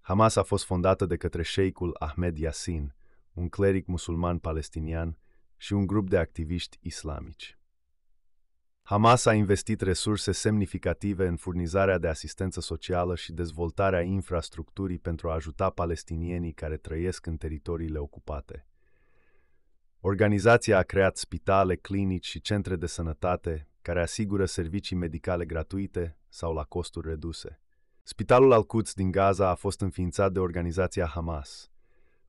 Hamas a fost fondată de către Sheikhul Ahmed Yassin, un cleric musulman palestinian și un grup de activiști islamici. Hamas a investit resurse semnificative în furnizarea de asistență socială și dezvoltarea infrastructurii pentru a ajuta palestinienii care trăiesc în teritoriile ocupate. Organizația a creat spitale, clinici și centre de sănătate care asigură servicii medicale gratuite sau la costuri reduse. Spitalul Al-Quds din Gaza a fost înființat de organizația Hamas.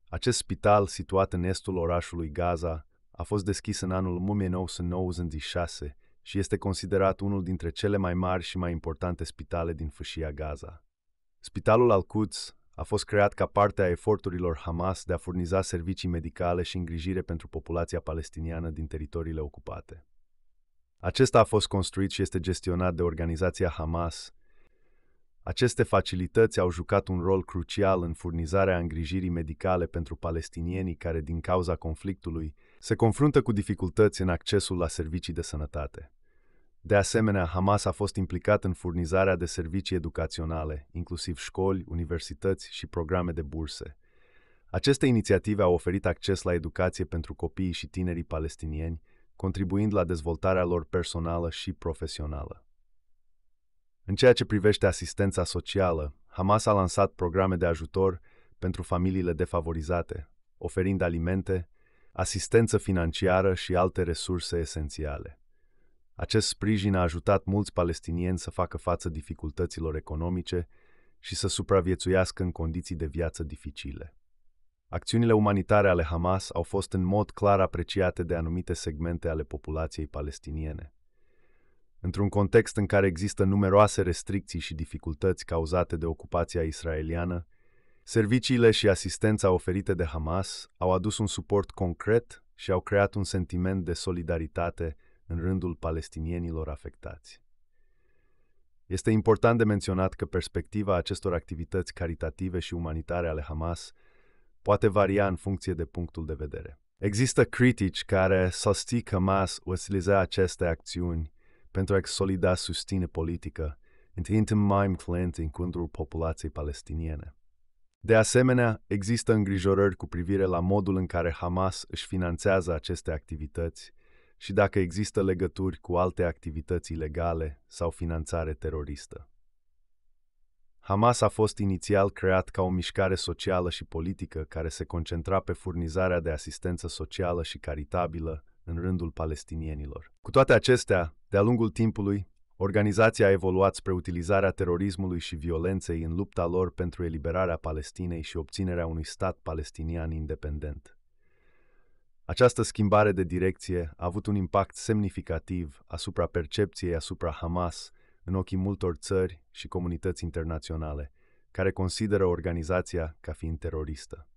Acest spital, situat în estul orașului Gaza, a fost deschis în anul 1996 și este considerat unul dintre cele mai mari și mai importante spitale din fâșia Gaza. Spitalul Al-Quds a fost creat ca parte a eforturilor Hamas de a furniza servicii medicale și îngrijire pentru populația palestiniană din teritoriile ocupate. Acesta a fost construit și este gestionat de organizația Hamas. Aceste facilități au jucat un rol crucial în furnizarea îngrijirii medicale pentru palestinienii care, din cauza conflictului, se confruntă cu dificultăți în accesul la servicii de sănătate. De asemenea, Hamas a fost implicat în furnizarea de servicii educaționale, inclusiv școli, universități și programe de burse. Aceste inițiative au oferit acces la educație pentru copiii și tinerii palestinieni, contribuind la dezvoltarea lor personală și profesională. În ceea ce privește asistența socială, Hamas a lansat programe de ajutor pentru familiile defavorizate, oferind alimente, asistență financiară și alte resurse esențiale. Acest sprijin a ajutat mulți palestinieni să facă față dificultăților economice și să supraviețuiască în condiții de viață dificile. Acțiunile umanitare ale Hamas au fost în mod clar apreciate de anumite segmente ale populației palestiniene. Într-un context în care există numeroase restricții și dificultăți cauzate de ocupația israeliană, serviciile și asistența oferite de Hamas au adus un suport concret și au creat un sentiment de solidaritate în rândul palestinienilor afectați. Este important de menționat că perspectiva acestor activități caritative și umanitare ale Hamas poate varia în funcție de punctul de vedere. Există critici care susțin că Hamas utiliza aceste acțiuni pentru a solida susține politică, în mai influent în cadrul populației palestiniene. De asemenea, există îngrijorări cu privire la modul în care Hamas își finanțează aceste activități și dacă există legături cu alte activități ilegale sau finanțare teroristă. Hamas a fost inițial creat ca o mișcare socială și politică care se concentra pe furnizarea de asistență socială și caritabilă în rândul palestinienilor. Cu toate acestea, de-a lungul timpului, organizația a evoluat spre utilizarea terorismului și violenței în lupta lor pentru eliberarea Palestinei și obținerea unui stat palestinian independent. Această schimbare de direcție a avut un impact semnificativ asupra percepției asupra Hamas în ochii multor țări și comunități internaționale, care consideră organizația ca fiind teroristă.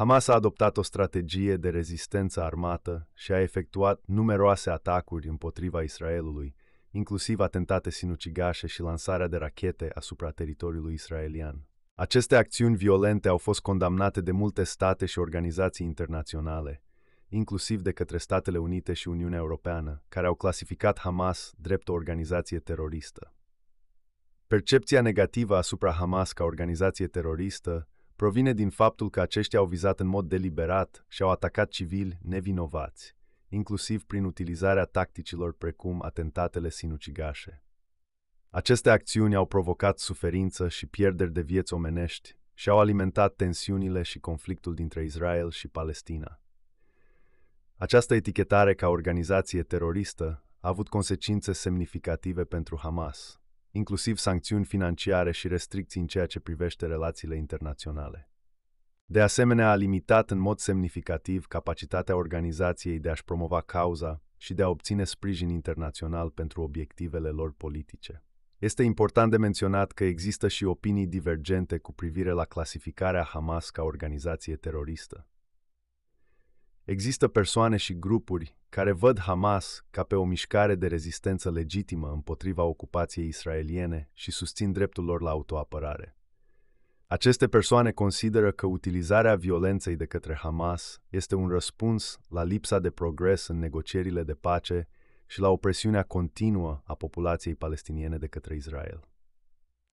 Hamas a adoptat o strategie de rezistență armată și a efectuat numeroase atacuri împotriva Israelului, inclusiv atentate sinucigașe și lansarea de rachete asupra teritoriului israelian. Aceste acțiuni violente au fost condamnate de multe state și organizații internaționale, inclusiv de către Statele Unite și Uniunea Europeană, care au clasificat Hamas drept o organizație teroristă. Percepția negativă asupra Hamas ca organizație teroristă provine din faptul că aceștia au vizat în mod deliberat și au atacat civili nevinovați, inclusiv prin utilizarea tacticilor precum atentatele sinucigașe. Aceste acțiuni au provocat suferință și pierderi de vieți omenești și au alimentat tensiunile și conflictul dintre Israel și Palestina. Această etichetare ca organizație teroristă a avut consecințe semnificative pentru Hamas, inclusiv sancțiuni financiare și restricții în ceea ce privește relațiile internaționale. De asemenea, a limitat în mod semnificativ capacitatea organizației de a-și promova cauza și de a obține sprijin internațional pentru obiectivele lor politice. Este important de menționat că există și opinii divergente cu privire la clasificarea Hamas ca organizație teroristă. Există persoane și grupuri care văd Hamas ca pe o mișcare de rezistență legitimă împotriva ocupației israeliene și susțin dreptul lor la autoapărare. Aceste persoane consideră că utilizarea violenței de către Hamas este un răspuns la lipsa de progres în negocierile de pace și la opresiunea continuă a populației palestiniene de către Israel.